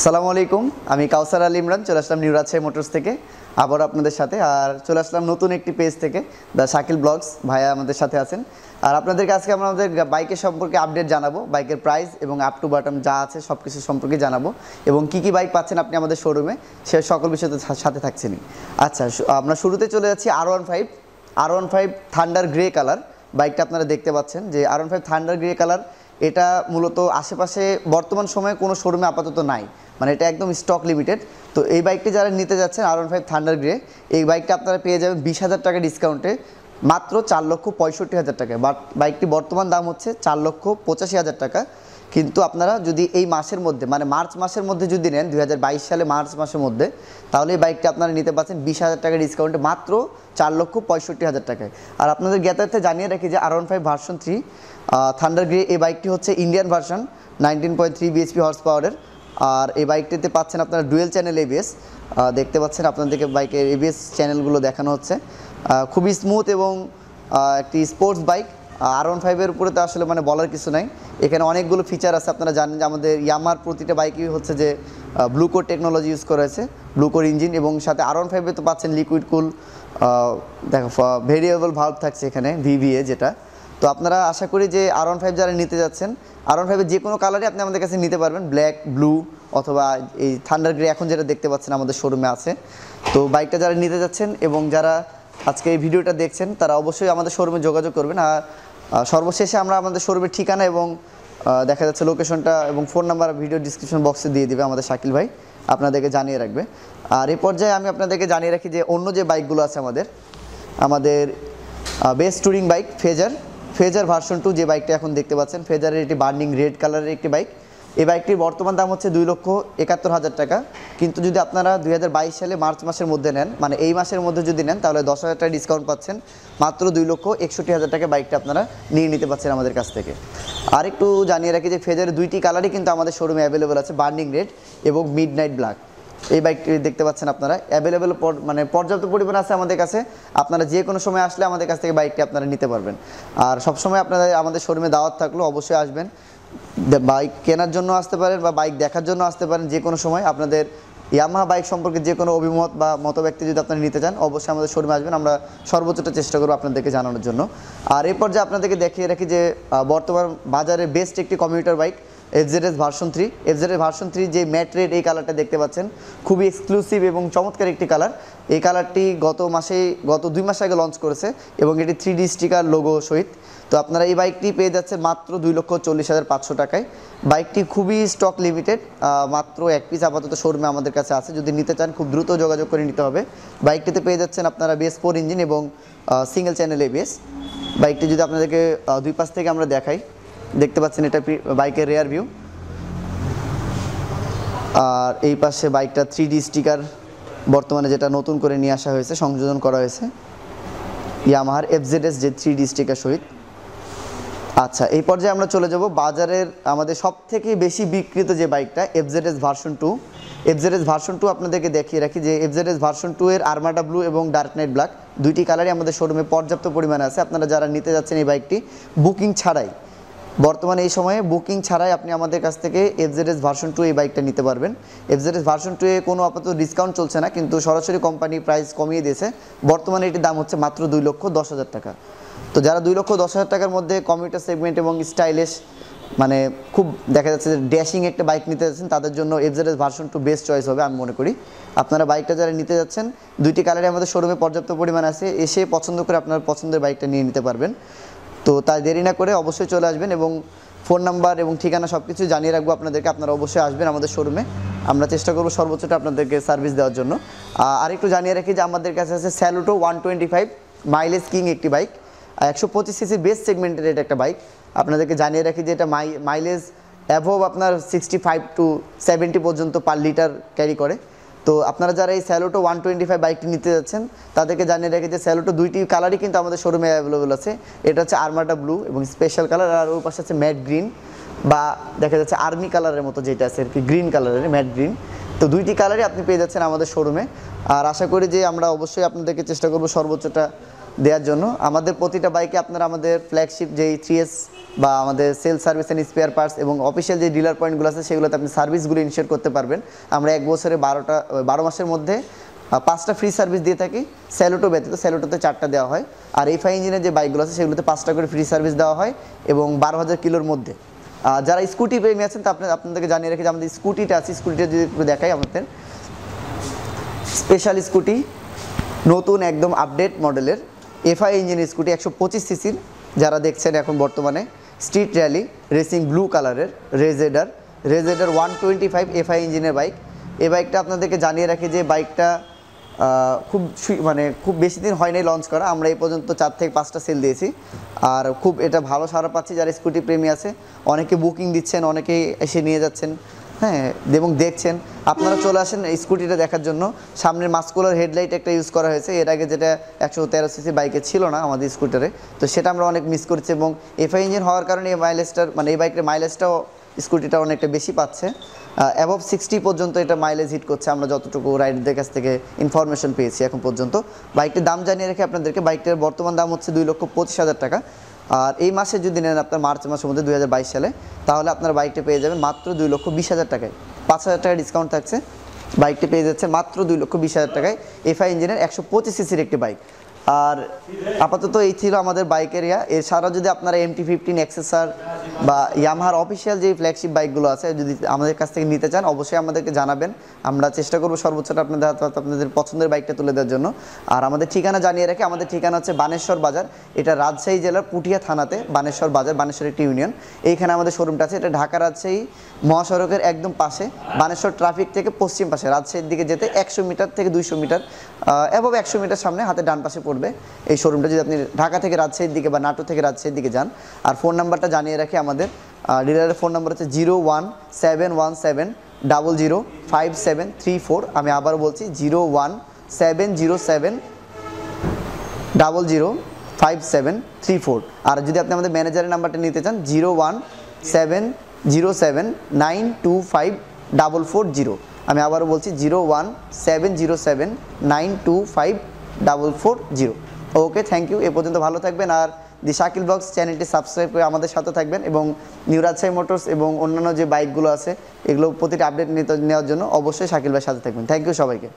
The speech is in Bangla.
আসসালামু আলাইকুম। আমি কাউসার আলী ইমরান, চলে আসলাম নিউ রাজশাহী মোটরস থেকে। আবার আপনাদের সাথে, আর চলে আসলাম নতুন একটি পেজ থেকে, দ্য শাকিল ব্লগস। ভাইয়া আমাদের সাথে আছেন। আর আপনাদেরকে আজকে আমরা আমাদের বাইকের সম্পর্কে আপডেট জানাব, বাইকের প্রাইস এবং আপ টু বাটম যা আছে সব কিছু সম্পর্কে জানাব, এবং কি কি বাইক পাচ্ছেন আপনি আমাদের শোরুমে সে সকল বিষয়ে সাথে থাকছেনই আচ্ছা আমরা শুরুতে চলে যাচ্ছি R one five R one five thunder grey colour বাইকটা আপনারা দেখতে পাচ্ছেন যে R one five thunder grey colour এটা মূলত আশেপাশে বর্তমান সময়ে কোনো শোরুমে আপাতত নাই। মানে এটা একদম স্টক লিমিটেড তো এই বাইকটি যারা নিতে যাচ্ছেন আর ফাইভ থান্ডার গ্রে এই বাইকটা আপনারা পেয়ে যাবেন বিশ হাজার টাকা ডিসকাউন্টে মাত্র চার লক্ষ পঁয়ষট্টি হাজার টাকায়। বাট বাইকটি বর্তমান দাম হচ্ছে চার লক্ষ পঁচাশি হাজার টাকা। কিন্তু আপনারা যদি এই মাসের মধ্যে মানে মার্চ মাসের মধ্যে যদি নেন দু হাজার বাইশ সালে মার্চ মাসের মধ্যে, তাহলে এই বাইকটা আপনারা নিতে পারছেন বিশ হাজার টাকা ডিসকাউন্টে মাত্র চার লক্ষ পঁয়ষট্টি হাজার টাকায়। আর আপনাদের জ্ঞাতার্থে জানিয়ে রাখি যে R one five version three thunder grey এই বাইকটি হচ্ছে Indian version nineteen point three BHP horse পাওয়ারের আর এই বাইকটিতে পাচ্ছেন আপনারা ডুয়েল চ্যানেল এবিএস দেখতে পাচ্ছেন আপনাদেরকে বাইকের এবিএস চ্যানেলগুলো দেখানো হচ্ছে। খুবই স্মুথ এবং একটি স্পোর্টস বাইক আর ওয়ান ফাইভের উপরে তো আসলে মানে বলার কিছু নাই। এখানে অনেকগুলো ফিচার আছে, আপনারা জানেন যে আমাদের ইয়ামার প্রতিটা বাইকই হচ্ছে যে ব্লুকোর টেকনোলজি ইউজ করা হয়েছে ব্লুকোর ইঞ্জিন এবং সাথে আর ওয়ান ফাইভে তো পাচ্ছেন লিকুইড কুল দেখো ভেরিয়েবল ভাল্ব থাকছে এখানে ভিভিএ যেটা। তো আপনারা আশা করি যে আর ওয়ান ফাইভ যারা নিতে যাচ্ছেন আর ওয়ান ফাইভের যে কোনো কালারই আপনি আমাদের কাছে নিতে পারবেন ব্ল্যাক ব্লু অথবা এই থান্ডার গ্রে এখন যেটা দেখতে পাচ্ছেন আমাদের শোরুমে আছে। তো বাইকটা যারা নিতে যাচ্ছেন এবং যারা আজকে এই ভিডিওটা দেখছেন, তারা অবশ্যই আমাদের শোরুমে যোগাযোগ করবেন। আর সর্বশেষে আমরা আমাদের শোরুমের ঠিকানা এবং দেখা যাচ্ছে লোকেশনটা এবং ফোন নাম্বার ভিডিও ডিসক্রিপশন বক্সে দিয়ে দিবে আমাদের শাকিল ভাই, আপনাদেরকে জানিয়ে রাখবে। আর এই পর্যায়ে আমি আপনাদেরকে জানিয়ে রাখি যে অন্য যে বাইকগুলো আছে আমাদের আমাদের best touring bike Fazer Fazer version two যে বাইকটা এখন দেখতে পাচ্ছেন ফেজারের একটি বার্নিং রেড কালারের একটি বাইক এই বাইকটির বর্তমান দাম হচ্ছে দুই লক্ষ একাত্তর হাজার টাকা। কিন্তু যদি আপনারা দুই হাজার বাইশ সালে মার্চ মাসের মধ্যে নেন মানে এই মাসের মধ্যে যদি নেন, তাহলে দশ হাজার টাকা ডিসকাউন্ট পাচ্ছেন। মাত্র দুই লক্ষ একষট্টি হাজার টাকা বাইকটা আপনারা নিয়ে নিতে পারছেন আমাদের কাছ থেকে। আর একটু জানিয়ে রাখি যে ফেজারের দুইটি কালারই কিন্তু আমাদের শোরুমে অ্যাভেলেবেল আছে বার্নিং রেড এবং মিড নাইট ব্ল্যাক এই বাইকটি দেখতে পাচ্ছেন আপনারা। অ্যাভেলেবেল মানে পর্যাপ্ত পরিমাণ আছে আমাদের কাছে। আপনারা যে কোনো সময় আসলে আমাদের কাছ থেকে বাইকটি আপনারা নিতে পারবেন। আর সবসময় আপনারা আমাদের শোরুমে দাওয়াত থাকল অবশ্যই আসবেন। বাইক কেনার জন্য আসতে পারেন বা বাইক দেখার জন্য আসতে পারেন যে কোনো সময়। আপনাদের ইয়ামাহা বাইক সম্পর্কে যে কোনো অভিমত বা মত ব্যক্তি যদি আপনারা নিতে চান, অবশ্যই আমাদের শোরুমে আসবেন। আমরা সর্বোচ্চটা চেষ্টা করব আপনাদেরকে জানানোর জন্য। আর এরপর যে আপনাদেরকে দেখিয়ে রাখি যে বর্তমান বাজারে বেস্ট একটি commuter bike FZS version three FZS version three যে ম্যাট রেড এই কালারটা দেখতে পাচ্ছেন, খুবই এক্সক্লুসিভ এবং চমৎকার একটি কালার এই কালারটি গত মাসে, গত দুই মাস আগে লঞ্চ করেছে এবং এটি থ্রি ডি স্টিকার লোগো সহিত। তো আপনারা এই বাইকটি পেয়ে যাচ্ছেন মাত্র দুই লক্ষ চল্লিশ হাজার পাঁচশো টাকায়। বাইকটি খুবই স্টক লিমিটেড মাত্র এক পিস আপাতত শোরুমে আমাদের কাছে আছে। যদি নিতে চান, খুব দ্রুত যোগাযোগ করে নিতে হবে। বাইকটিতে পেয়ে যাচ্ছেন আপনারা বেস ফোর ইঞ্জিন এবং সিঙ্গেল চ্যানেল এবিএস বাইকটি যদি আপনাদেরকে দুই পাশ থেকে আমরা দেখাই দেখতে পাচ্ছেন এটা বাইকের রেয়ার ভিউ আর এই পাশে বাইকটা থ্রি স্টিকার বর্তমানে যেটা নতুন করে নিয়ে আসা হয়েছে, সংযোজন করা হয়েছে। ইয়ামাহার এফজেডএস যে থ্রি স্টিকার সহিত। আচ্ছা এই পর্যায়ে আমরা চলে যাব বাজারের আমাদের সব থেকে বেশি বিক্রিত যে বাইকটা FZS version two FZS version two আপনাদেরকে দেখিয়ে রাখি যে এফজেডএস ভার্সন টু এর আর্মাডা ব্লু এবং ডার্ক নাইট ব্ল্যাক দুইটি কালারই আমাদের শোরুমে পর্যাপ্ত পরিমাণে আছে। আপনারা যারা নিতে যাচ্ছেন এই বাইকটি বুকিং ছাড়াই। বর্তমানে এই সময়ে বুকিং ছাড়াই আপনি আমাদের কাছ থেকে এফজেডএস ভার্সন টু এই বাইকটা নিতে পারবেন। এফজেডএস ভার্সন টু এ কোনো আপাতত ডিসকাউন্ট চলছে না, কিন্তু সরাসরি কোম্পানি প্রাইস কমিয়ে দিয়েছে। বর্তমানে এটির দাম হচ্ছে মাত্র দুই লক্ষ দশ হাজার টাকা। তো যারা দুই লক্ষ দশ হাজার টাকার মধ্যে কমিউটার সেগমেন্ট এবং স্টাইলিশ মানে খুব দেখা যাচ্ছে যে ড্যাশিং একটা বাইক নিতে যাচ্ছেন, তাদের জন্য FZS version two best choice হবে আমি মনে করি। আপনারা বাইকটা যারা নিতে যাচ্ছেন, দুইটি কালারে আমাদের শোরুমে পর্যাপ্ত পরিমাণ আছে, এসে পছন্দ করে আপনার পছন্দের বাইকটা নিয়ে নিতে পারবেন। তো তাই দেরি না করে অবশ্যই চলে আসবেন এবং ফোন নাম্বার এবং ঠিকানা সব কিছু জানিয়ে রাখব। আপনাদেরকে আপনারা অবশ্যই আসবেন আমাদের শোরুমে। আমরা চেষ্টা করব সর্বোচ্চটা আপনাদেরকে সার্ভিস দেওয়ার জন্য। আহ, আরেকটু জানিয়ে রাখি যে আমাদের কাছে আছে Saluto one twenty five mileage king একটি বাইক। একশো পঁচিশ সিসি বেস্ট সেগমেন্টের এটা একটা বাইক। আপনাদেরকে জানিয়ে রাখি যে এটা মাই মাইলেজ অ্যাভোভ আপনার সিক্সটি ফাইভ টু সেভেন্টি পর্যন্ত পার লিটার ক্যারি করে। তো আপনারা যারা এই স্যালোটো ওয়ান টোয়েন্টি ফাইভ বাইকটি নিতে যাচ্ছেন, তাদেরকে জানিয়ে রেখে যে স্যালোটো দুইটি কালারই কিন্তু আমাদের শোরুমে অ্যাভেলেবল আছে। এটা হচ্ছে আর্মাটা ব্লু এবং স্পেশাল কালার আর ওর পাশে আছে ম্যাট গ্রিন বা দেখা যাচ্ছে আর্মি কালারের মতো যেটা আছে আর কি গ্রিন কালারের ম্যাট গ্রিন তো দুইটি কালারই আপনি পেয়ে যাচ্ছেন আমাদের শোরুমে আর আশা করি যে আমরা অবশ্যই আপনাদেরকে চেষ্টা করব সর্বোচ্চটা দেওয়ার জন্য। আমাদের প্রতিটা বাইকে আপনারা আমাদের ফ্ল্যাগশিপ যেই থ্রি এস বা আমাদের sale service and spare parts এবং অফিসিয়াল যে ডিলার পয়েন্টগুলো আছে, সেগুলোতে আপনি সার্ভিসগুলো ইনশিওর করতে পারবেন। আমরা এক বছরে বারোটা, বারো মাসের মধ্যে পাঁচটা ফ্রি সার্ভিস দিয়ে থাকি। স্যালুটো ব্যতীত স্যালোটোতে চারটা দেওয়া হয়। আর এফআই ইঞ্জিনের যে বাইকগুলো আছে, সেগুলোতে পাঁচটা করে ফ্রি সার্ভিস দেওয়া হয় এবং বারো হাজার কিলোর মধ্যে। যারা স্কুটি প্রেমী আছেন, তা আপনার আপনাদেরকে জানিয়ে রেখে যে আমাদের স্কুটিটা আছে। স্কুটিটা যদি একটু দেখাই আমাদের স্পেশাল স্কুটি, নতুন একদম আপডেট মডেলের এফআই ইঞ্জিন স্কুটি, একশো পঁচিশ সিসির। যারা দেখছেন এখন বর্তমানে, স্ট্রিট র্যালি, রেসিং ব্লু কালারের, RayZR. RayZR one twenty five FI ইঞ্জিনের বাইক। এই বাইকটা আপনাদেরকে জানিয়ে রাখি যে বাইকটা খুব মানে খুব বেশি দিন হয়নি লঞ্চ করা। আমরা এই পর্যন্ত চার থেকে পাঁচটা সেল দিয়েছি। আর খুব এটা ভালো সারা পাচ্ছি যারা স্কুটি প্রেমী আছে। অনেকে বুকিং দিচ্ছেন, অনেকে এসে নিয়ে যাচ্ছেন। হ্যাঁ এবং দেখছেন। আপনারা চলে আসেন স্কুটিটা দেখার জন্য। সামনের মাস্কুলার হেডলাইট একটা ইউজ করা হয়েছে। এর আগে যেটা একশো তেরো সিসি বাইকে ছিল না আমাদের স্কুটারে তো সেটা আমরা অনেক মিস করছি এবং এফআই ইঞ্জিন হওয়ার কারণে এই মাইলেজটার মানে এই বাইকের মাইলেজটাও স্কুটিটা অনেকটা বেশি পাচ্ছে। অ্যাবভ সিক্সটি পর্যন্ত এটা মাইলেজ হিট করছে। আমরা যতটুকু রাইডারদের কাছ থেকে ইনফরমেশন পেয়েছি এখন পর্যন্ত। বাইকটির দাম জানিয়ে রেখে আপনাদেরকে, বাইকটার বর্তমান দাম হচ্ছে দুই লক্ষ পঁচিশ হাজার টাকা। আর এই মাসে যদি নেন আপনার মার্চ মাসের মধ্যে দুই হাজার বাইশ সালে, তাহলে আপনার বাইকটি পেয়ে যাবেন মাত্র দুই লক্ষ বিশ হাজার টাকায়। পাঁচ হাজার টাকা ডিসকাউন্ট থাকছে। বাইকটি পেয়ে যাচ্ছে মাত্র দুই লক্ষ বিশ হাজার টাকায়। এফআই ইঞ্জিনের একশো পঁচিশ সিসির একটি বাইক আর আপাতত এই ছিল আমাদের বাইকের ইয়া এছাড়া যদি আপনারা এমটি ফিফটিন এক্সেসার বা ইয়ামাহার অফিসিয়াল যে ফ্ল্যাগশিপ বাইকগুলো আছে, যদি আমাদের কাছ থেকে নিতে চান, অবশ্যই আমাদেরকে জানাবেন। আমরা চেষ্টা করব সর্বোচ্চটা আপনাদের হাতে আপনাদের পছন্দের বাইকটা তুলে দেওয়ার জন্য। আর আমাদের ঠিকানা জানিয়ে রাখি আমাদের ঠিকানা হচ্ছে বানেশ্বর বাজার। এটা রাজশাহী জেলার পুটিয়া থানাতে, বানেশ্বর বাজার, বানেশ্বর একটি ইউনিয়ন এইখানে আমাদের শোরুমটা আছে। এটা ঢাকা রাজশাহী মহাসড়কের একদম পাশে, বানেশ্বর ট্রাফিক থেকে পশ্চিম পাশে, রাজশাহীর দিকে যেতে একশো মিটার থেকে দুইশো মিটার এবং একশো মিটার সামনে, হাতে ডান পাশে পড়বে এই শোরুমটা যদি আপনি ঢাকা থেকে রাজশাহীর দিকে বা নাটো থেকে রাজশাহীর দিকে যান, আর ফোন নাম্বারটা জানিয়ে রাখি আমাদের ডিলারের ফোন নাম্বার হচ্ছে zero one seven one seven double zero five seven three four আমি আবার বলছি zero one seven zero seven double zero five seven three four আর যদি আপনি আমাদের ম্যানেজারের নাম্বারটা নিতে চান zero one seven zero seven nine two five double four zero আমি আবারও বলছি zero one seven zero seven nine two five double four zero okay thank you এ পর্যন্ত ভালো থাকবেন আর দি শাকিল বক্স চ্যানেলটি সাবস্ক্রাইব করে আমাদের সাথে থাকবেন এবং নিউ রাজশাহী মোটরস এবং অন্যান্য যে বাইকগুলো আছে, এগুলো প্রতিটি আপডেট নেওয়ার জন্য অবশ্যই শাকিল ভাইয়ের সাথে থাকবেন। থ্যাংক ইউ সবাইকে।